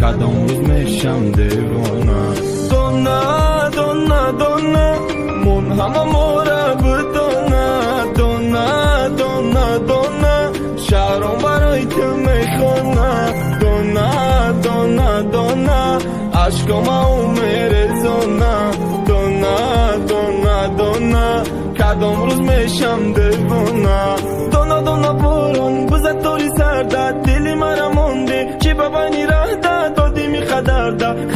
کدام روز میشم دیوانا دونا دونا دونا من همه مورا بدونا دونا دونا دونا شهرم برای تو دونا دونا دونا عشقم او میره زونا دونا دونا دونا کدام روز میشم دیوانا دونا دونا برون بزد توری سرده دلی مرا مونده چی ببینی می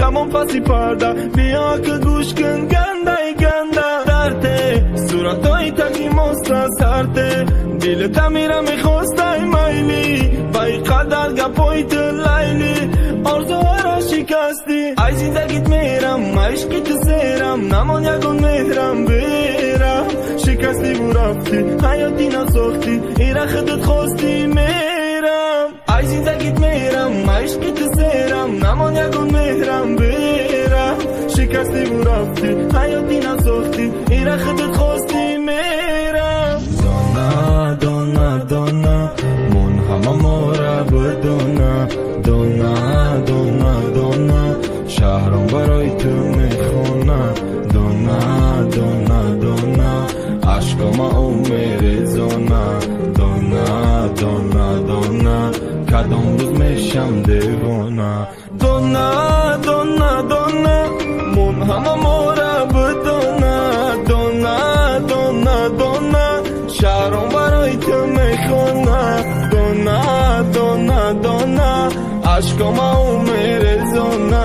خمام پسی پرده. بیا که گوش کن گنده گنده. درده. صورتای تکی مسته سرده. دل تمیره می‌خواسته میلی بای قدر گپای تو لیلی. آرزو را شکستی. ای زندگیت میرم عشقی تو سیرم نمان یکون مهرم بیرم. شکستی و رفتی حیاتی نساختی. ایره خودت خواستی میرم. ای زندگیت میرم عشقی تو سیرم نمان یکون مهرم بیرم شکستی و رفتی حیاتی نساختی ایره خودت خواستی میرم دونا دونا دونا من همه مورا بدونا دونا دونا دونا شهرم برای تو میخونا دونا دونا دونا عشقم او میره زونا دونا دونا кадом рӯз мешам девона. Дона дона дона мон ҳама мора бидона дона дона дона шаҳром барои ту мехона. Дона дона дона ашкома умерезона